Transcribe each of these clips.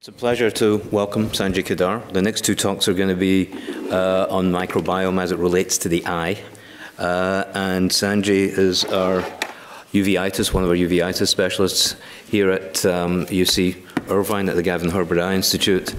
It's a pleasure to welcome Sanjay Kedhar. The next two talks are going to be uh, on microbiome as it relates to the eye. Uh, and Sanjay is our uveitis, one of our uveitis specialists here at um, UC Irvine at the Gavin Herbert Eye Institute.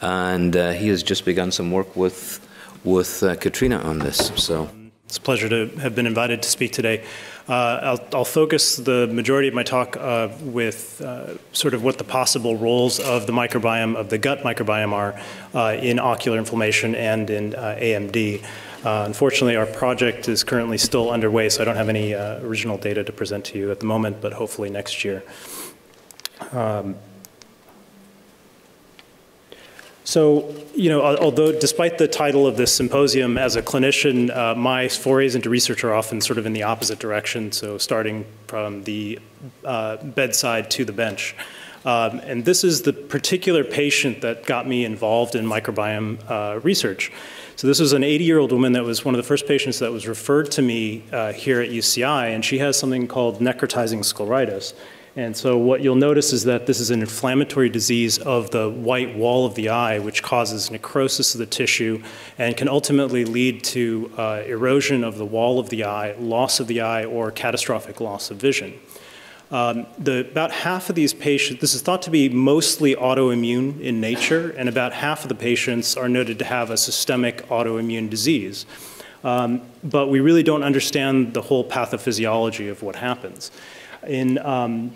And uh, he has just begun some work with, with uh, Katrina on this. So It's a pleasure to have been invited to speak today. Uh, I'll, I'll, focus the majority of my talk uh, with uh, sort of what the possible roles of the microbiome, of the gut microbiome are uh, in ocular inflammation and in uh, AMD. Uh, unfortunately, our project is currently still underway, so I don't have any original data to present to you at the moment, but hopefully next year. Um, so, you know, although despite the title of this symposium, as a clinician, uh, my forays into research are often sort of in the opposite direction, so starting from the uh, bedside to the bench. Um, and this is the particular patient that got me involved in microbiome uh, research. So this was an 80-year-old woman that was one of the first patients that was referred to me uh, here at UCI, and she has something called necrotizing scleritis. And so what you'll notice is that this is an inflammatory disease of the white wall of the eye, which causes necrosis of the tissue and can ultimately lead to uh, erosion of the wall of the eye, loss of the eye, or catastrophic loss of vision. Um, the, about half of these patients, this is thought to be mostly autoimmune in nature, and about half of the patients are noted to have a systemic autoimmune disease. Um, but we really don't understand the whole pathophysiology of what happens. In um,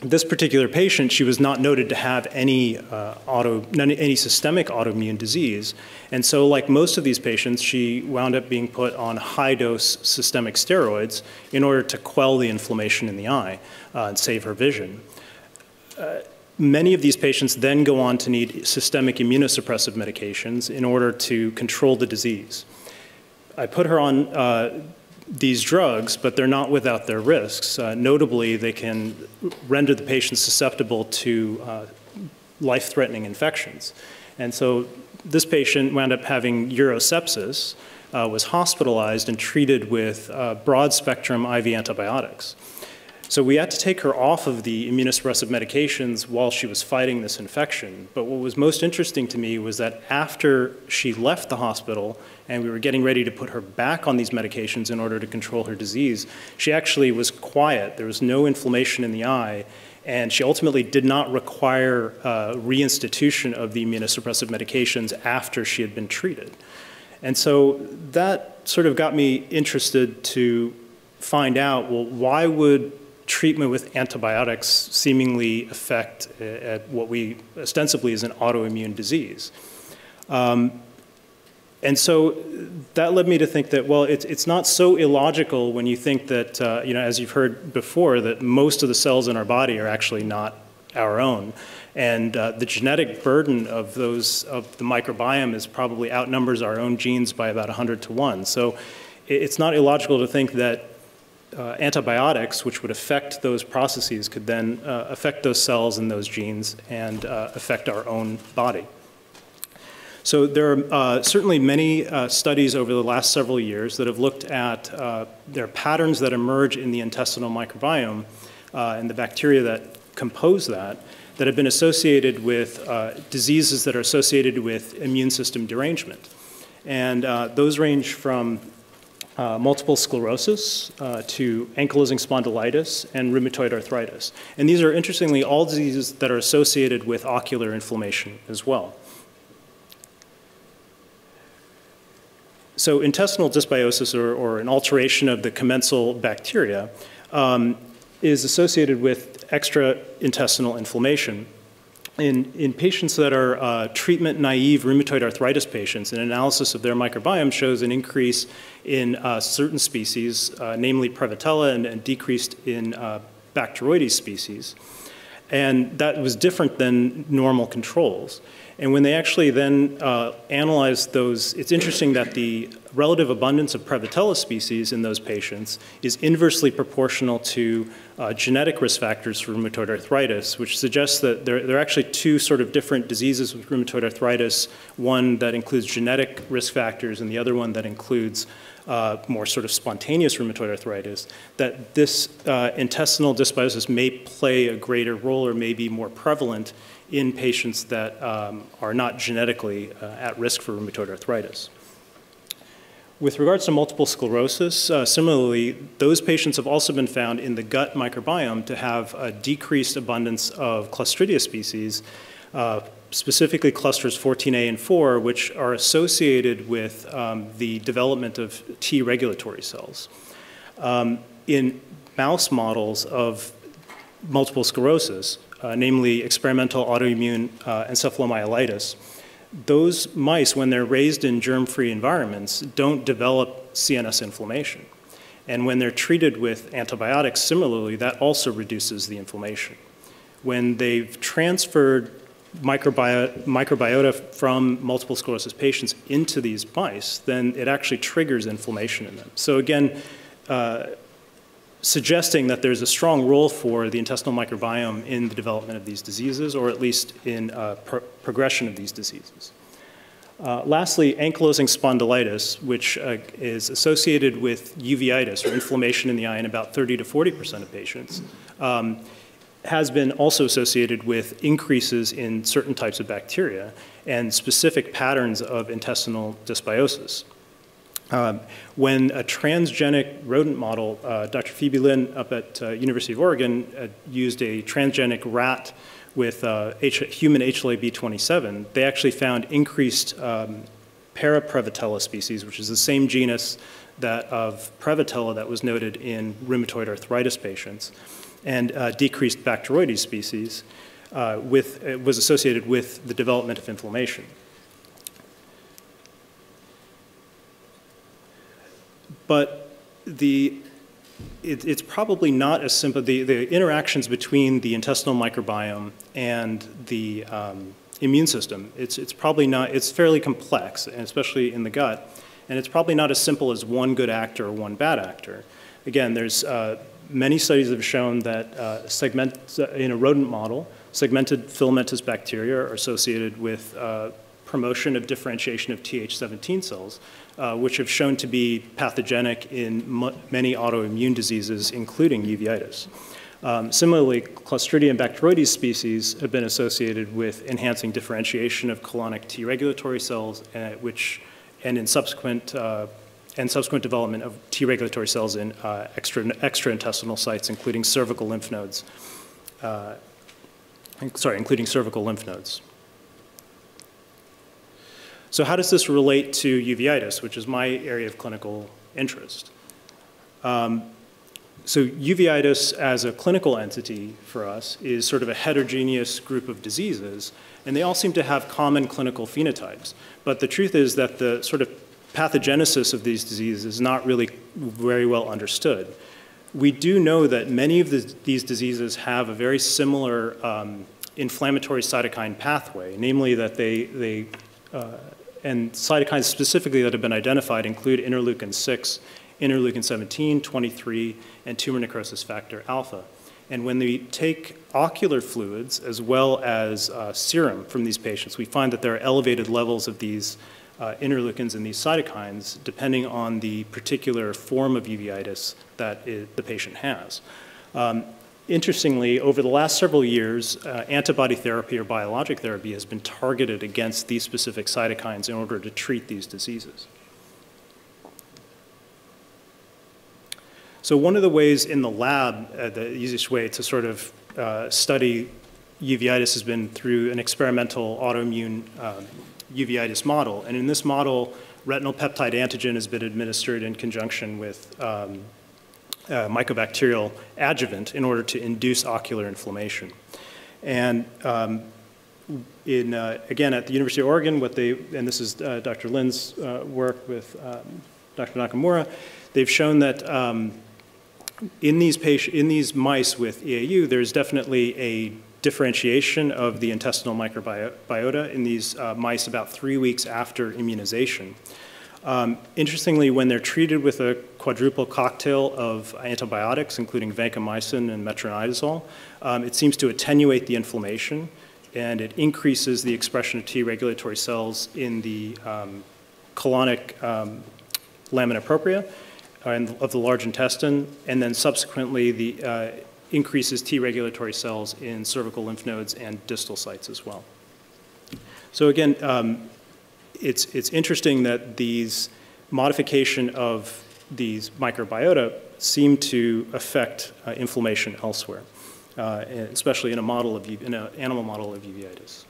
this particular patient, she was not noted to have any uh, auto, any systemic autoimmune disease. And so like most of these patients, she wound up being put on high dose systemic steroids in order to quell the inflammation in the eye uh, and save her vision. Uh, many of these patients then go on to need systemic immunosuppressive medications in order to control the disease. I put her on uh, these drugs, but they're not without their risks. Uh, notably, they can render the patient susceptible to uh, life-threatening infections. And so this patient wound up having urosepsis, uh, was hospitalized and treated with uh, broad-spectrum IV antibiotics. So we had to take her off of the immunosuppressive medications while she was fighting this infection. But what was most interesting to me was that after she left the hospital and we were getting ready to put her back on these medications in order to control her disease, she actually was quiet. There was no inflammation in the eye. And she ultimately did not require uh, reinstitution of the immunosuppressive medications after she had been treated. And so that sort of got me interested to find out, well, why would treatment with antibiotics seemingly affect uh, at what we ostensibly is an autoimmune disease. Um, and so that led me to think that, well, it's, it's not so illogical when you think that, uh, you know, as you've heard before, that most of the cells in our body are actually not our own. And uh, the genetic burden of those, of the microbiome is probably outnumbers our own genes by about 100 to 1. So it's not illogical to think that uh, antibiotics, which would affect those processes, could then uh, affect those cells and those genes and uh, affect our own body. So there are uh, certainly many uh, studies over the last several years that have looked at uh, there are patterns that emerge in the intestinal microbiome and the bacteria that compose that that have been associated with diseases that are associated with immune system derangement. And those range from uh, multiple sclerosis uh, to ankylosing spondylitis and rheumatoid arthritis. And these are, interestingly, all diseases that are associated with ocular inflammation as well. So intestinal dysbiosis, or, or an alteration of the commensal bacteria, um, is associated with extra-intestinal inflammation in, in patients that are uh, treatment naive rheumatoid arthritis patients, an analysis of their microbiome shows an increase in uh, certain species, uh, namely Prevotella, and, and decreased in uh, Bacteroides species. And that was different than normal controls. And when they actually then uh, analyzed those, it's interesting that the relative abundance of Prevotella species in those patients is inversely proportional to uh, genetic risk factors for rheumatoid arthritis, which suggests that there, there, are actually two sort of different diseases with rheumatoid arthritis, one that includes genetic risk factors and the other one that includes uh, more sort of spontaneous rheumatoid arthritis, that this uh, intestinal dysbiosis may play a greater role or may be more prevalent in patients that um, are not genetically uh, at risk for rheumatoid arthritis. With regards to multiple sclerosis, uh, similarly, those patients have also been found in the gut microbiome to have a decreased abundance of Clostridia species, uh, specifically clusters 14A and 4, which are associated with um, the development of T regulatory cells. Um, in mouse models of multiple sclerosis, uh, namely experimental autoimmune uh, encephalomyelitis, those mice, when they're raised in germ-free environments, don't develop CNS inflammation. And when they're treated with antibiotics, similarly, that also reduces the inflammation. When they've transferred microbiota, microbiota from multiple sclerosis patients into these mice, then it actually triggers inflammation in them. So again, uh, suggesting that there's a strong role for the intestinal microbiome in the development of these diseases, or at least in uh, pro progression of these diseases. Uh, lastly, ankylosing spondylitis, which uh, is associated with uveitis, or inflammation in the eye in about 30 to 40% of patients, um, has been also associated with increases in certain types of bacteria and specific patterns of intestinal dysbiosis. Um, when a transgenic rodent model, uh, Dr. Phoebe Lin up at uh, University of Oregon uh, used a transgenic rat with uh, human HLA-B27, they actually found increased um, Paraprevotella species, which is the same genus that of Prevotella that was noted in rheumatoid arthritis patients, and uh, decreased Bacteroides species uh, with, was associated with the development of inflammation. But the, it, it's probably not as simple, the, the interactions between the intestinal microbiome and the um, immune system, it's, it's probably not, it's fairly complex, and especially in the gut, and it's probably not as simple as one good actor or one bad actor. Again, there's uh, many studies have shown that uh, segment, in a rodent model, segmented filamentous bacteria are associated with uh, promotion of differentiation of Th17 cells, uh, which have shown to be pathogenic in many autoimmune diseases, including uveitis. Um, similarly, Clostridium bacteroides species have been associated with enhancing differentiation of colonic T regulatory cells, uh, which, and in subsequent uh, and subsequent development of T regulatory cells in uh, extra, extraintestinal sites, including cervical lymph nodes. Uh, sorry, including cervical lymph nodes. So how does this relate to uveitis, which is my area of clinical interest? Um, so uveitis as a clinical entity for us is sort of a heterogeneous group of diseases, and they all seem to have common clinical phenotypes. But the truth is that the sort of pathogenesis of these diseases is not really very well understood. We do know that many of the, these diseases have a very similar um, inflammatory cytokine pathway, namely that they, they uh, and cytokines specifically that have been identified include interleukin 6, interleukin 17, 23, and tumor necrosis factor alpha. And when we take ocular fluids as well as uh, serum from these patients, we find that there are elevated levels of these uh, interleukins and these cytokines depending on the particular form of uveitis that it, the patient has. Um, Interestingly, over the last several years, uh, antibody therapy or biologic therapy has been targeted against these specific cytokines in order to treat these diseases. So one of the ways in the lab, uh, the easiest way to sort of uh, study uveitis has been through an experimental autoimmune um, uveitis model. And in this model, retinal peptide antigen has been administered in conjunction with um, uh, mycobacterial adjuvant in order to induce ocular inflammation. And um, in, uh, again, at the University of Oregon, what they, and this is uh, Dr. Lin's uh, work with um, Dr. Nakamura, they've shown that um, in, these patient, in these mice with EAU, there's definitely a differentiation of the intestinal microbiota in these uh, mice about three weeks after immunization. Um, interestingly, when they're treated with a quadruple cocktail of antibiotics, including vancomycin and metronidazole, um, it seems to attenuate the inflammation and it increases the expression of T regulatory cells in the um, colonic um, lamina propria uh, of the large intestine, and then subsequently the, uh, increases T regulatory cells in cervical lymph nodes and distal sites as well. So again, um, it's, it's interesting that these modification of these microbiota seem to affect uh, inflammation elsewhere, uh, especially in a model of in an animal model of uveitis.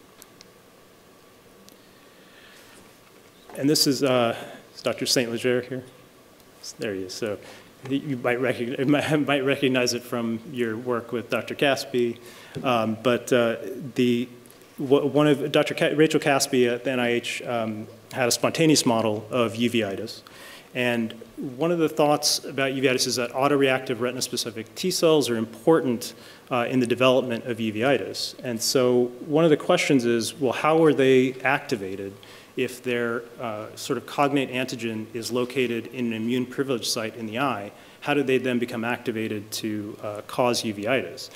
And this is, uh, is Dr. St. Leger here. There he is. So you might recognize, might recognize it from your work with Dr. Caspi, um, but uh, the one of Dr. Ka Rachel Caspi at the NIH um, had a spontaneous model of uveitis, and one of the thoughts about uveitis is that autoreactive retina-specific T cells are important uh, in the development of uveitis. And so one of the questions is, well, how are they activated if their uh, sort of cognate antigen is located in an immune privileged site in the eye? How do they then become activated to uh, cause uveitis?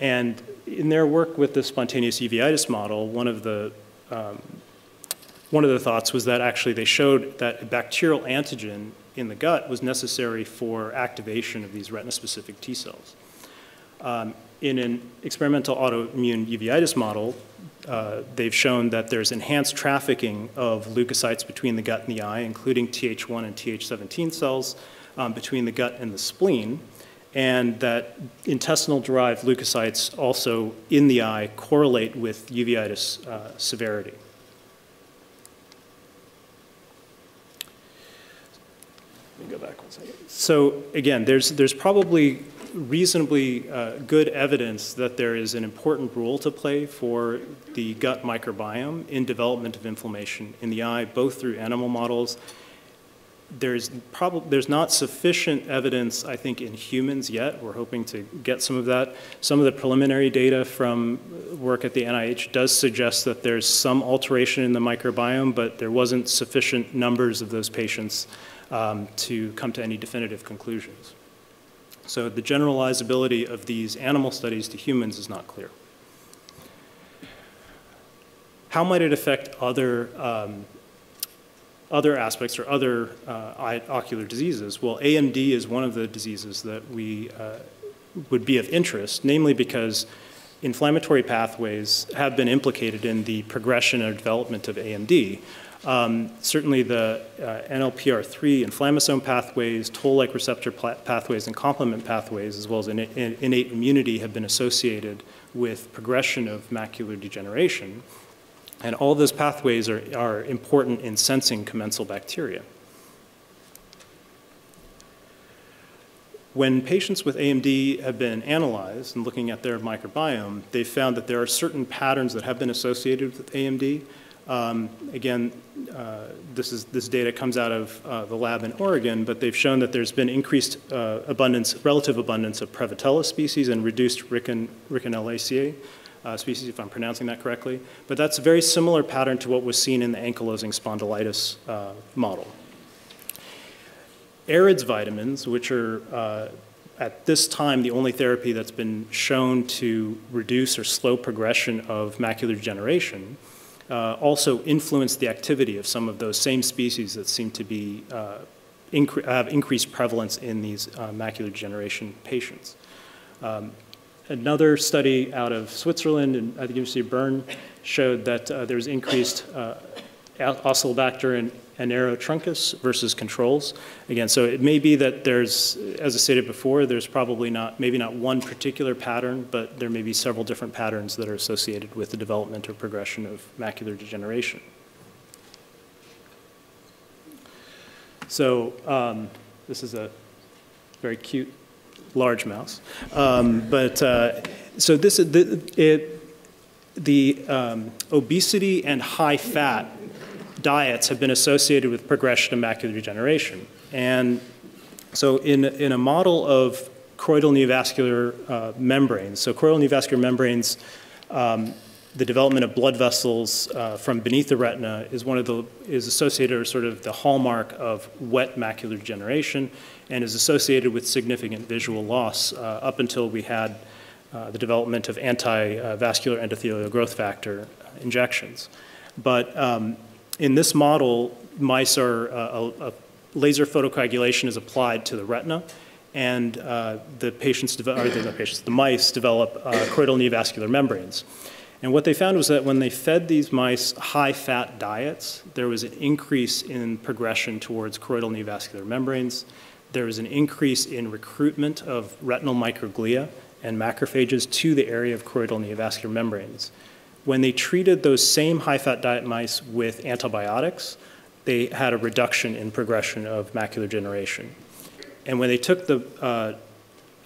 And in their work with the spontaneous uveitis model, one of the um, one of the thoughts was that actually they showed that a bacterial antigen in the gut was necessary for activation of these retina-specific T cells. Um, in an experimental autoimmune uveitis model, uh, they've shown that there's enhanced trafficking of leukocytes between the gut and the eye, including Th1 and Th17 cells um, between the gut and the spleen, and that intestinal-derived leukocytes also in the eye correlate with uveitis uh, severity. Let me go back one second. So again, there's, there's probably reasonably uh, good evidence that there is an important role to play for the gut microbiome in development of inflammation in the eye, both through animal models. There's, probably, there's not sufficient evidence, I think, in humans yet. We're hoping to get some of that. Some of the preliminary data from work at the NIH does suggest that there's some alteration in the microbiome, but there wasn't sufficient numbers of those patients um, to come to any definitive conclusions. So the generalizability of these animal studies to humans is not clear. How might it affect other, um, other aspects or other uh, ocular diseases? Well, AMD is one of the diseases that we uh, would be of interest, namely because inflammatory pathways have been implicated in the progression or development of AMD. Um, certainly the uh, NLPR3 inflammasome pathways, toll-like receptor pathways, and complement pathways, as well as innate, innate immunity, have been associated with progression of macular degeneration. And all those pathways are, are important in sensing commensal bacteria. When patients with AMD have been analyzed and looking at their microbiome, they've found that there are certain patterns that have been associated with AMD um, again, uh, this, is, this data comes out of uh, the lab in Oregon, but they've shown that there's been increased uh, abundance, relative abundance of Prevotella species and reduced Ricken, Rikenellaceae uh, species, if I'm pronouncing that correctly. But that's a very similar pattern to what was seen in the ankylosing spondylitis uh, model. AREDS vitamins, which are uh, at this time the only therapy that's been shown to reduce or slow progression of macular degeneration, uh, also influence the activity of some of those same species that seem to be uh, incre have increased prevalence in these uh, macular degeneration patients. Um, another study out of Switzerland and at the University of Bern showed that uh, there was increased uh, Oscillibacter and anaerotruncus versus controls. Again, so it may be that there's, as I stated before, there's probably not, maybe not one particular pattern, but there may be several different patterns that are associated with the development or progression of macular degeneration. So um, this is a very cute large mouse. Um, but uh, so this is the, it, the um, obesity and high fat diets have been associated with progression of macular degeneration. And so in, in a model of choroidal neovascular uh, membranes, so choroidal neovascular membranes, um, the development of blood vessels uh, from beneath the retina is one of the is associated or sort of the hallmark of wet macular degeneration and is associated with significant visual loss uh, up until we had uh, the development of anti-vascular endothelial growth factor injections. But um, in this model, mice are, uh, a, a laser photocoagulation is applied to the retina, and uh, the patients, or the, patients, the mice develop uh, choroidal neovascular membranes. And what they found was that when they fed these mice high-fat diets, there was an increase in progression towards choroidal neovascular membranes. There was an increase in recruitment of retinal microglia and macrophages to the area of choroidal neovascular membranes. When they treated those same high-fat diet mice with antibiotics, they had a reduction in progression of macular degeneration. And when they took the uh,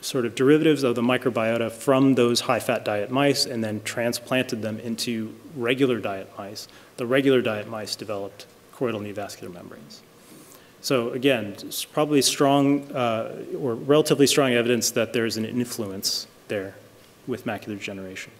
sort of derivatives of the microbiota from those high-fat diet mice and then transplanted them into regular diet mice, the regular diet mice developed choroidal neovascular membranes. So again, it's probably strong uh, or relatively strong evidence that there's an influence there with macular degeneration.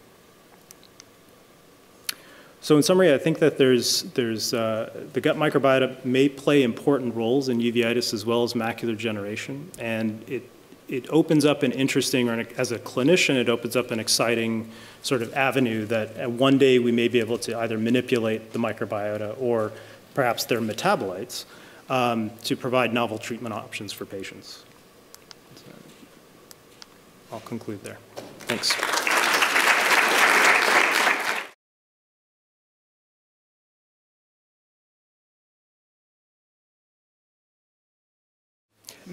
So in summary, I think that there's, there's, uh, the gut microbiota may play important roles in uveitis as well as macular degeneration, and it, it opens up an interesting, or an, as a clinician, it opens up an exciting sort of avenue that one day we may be able to either manipulate the microbiota or perhaps their metabolites um, to provide novel treatment options for patients. So I'll conclude there. Thanks.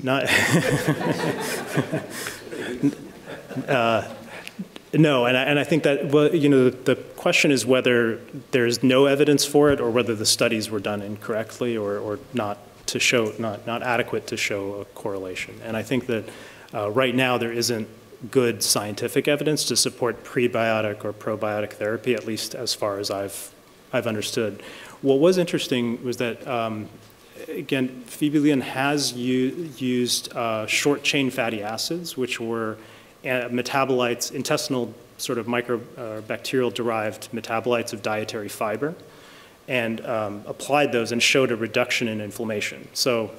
Not, uh, no, and I, and I think that, well, you know, the, the question is whether there's no evidence for it or whether the studies were done incorrectly or, or not to show, not, not adequate to show a correlation. And I think that uh, right now there isn't good scientific evidence to support prebiotic or probiotic therapy, at least as far as I've, I've understood. What was interesting was that um, again, Phoebe has used uh, short chain fatty acids, which were uh, metabolites, intestinal sort of microbacterial uh, derived metabolites of dietary fiber, and um, applied those and showed a reduction in inflammation. So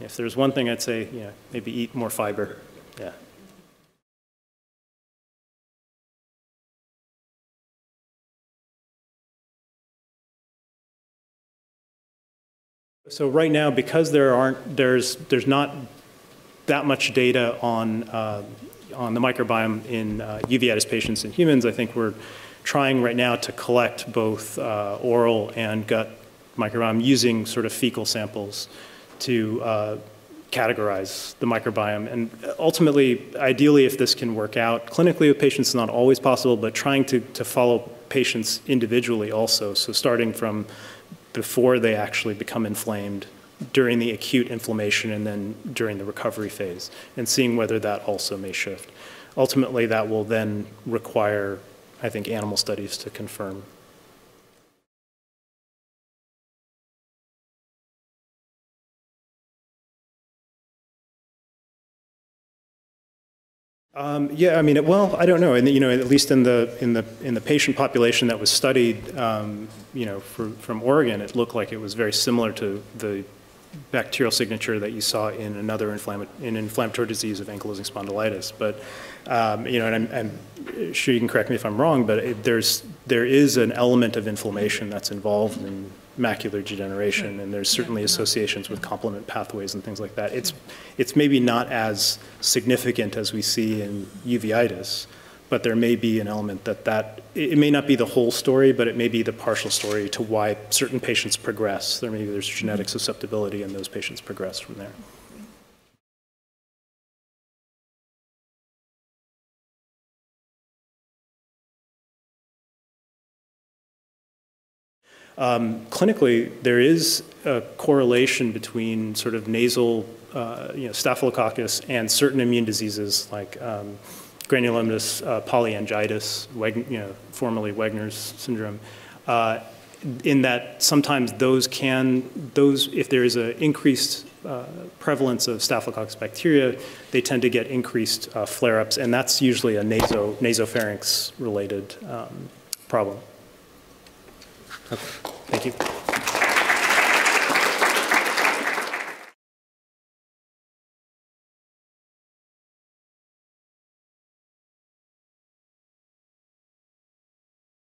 if there's one thing I'd say, you know, maybe eat more fiber. Yeah. So right now, because there aren't, there's, there's not that much data on, uh, on the microbiome in uh, uveitis patients and humans, I think we're trying right now to collect both uh, oral and gut microbiome using sort of fecal samples to uh, categorize the microbiome. And ultimately, ideally, if this can work out, clinically with patients is not always possible, but trying to, to follow patients individually also. So starting from before they actually become inflamed during the acute inflammation and then during the recovery phase, and seeing whether that also may shift. Ultimately, that will then require, I think, animal studies to confirm Um, yeah, I mean, well, I don't know. And you know, at least in the in the in the patient population that was studied, um, you know, for, from Oregon, it looked like it was very similar to the bacterial signature that you saw in another inflamm in inflammatory disease of ankylosing spondylitis. But um, you know, and I'm, I'm, sure you can correct me if I'm wrong, but it, there's there is an element of inflammation that's involved in macular degeneration, and there's certainly associations with complement pathways and things like that. It's, it's maybe not as significant as we see in uveitis, but there may be an element that that, it may not be the whole story, but it may be the partial story to why certain patients progress. There may be there's mm-hmm. genetic susceptibility and those patients progress from there. Um, clinically, there is a correlation between sort of nasal, uh, you know, staphylococcus and certain immune diseases like um, granulomatous uh, polyangiitis, Weg, you know, formerly Wegener's syndrome. Uh, in that sometimes those can, those, if there is an increased uh, prevalence of Staphylococcus bacteria, they tend to get increased uh, flare-ups, and that's usually a naso, nasopharynx related um, problem. Okay. Thank you.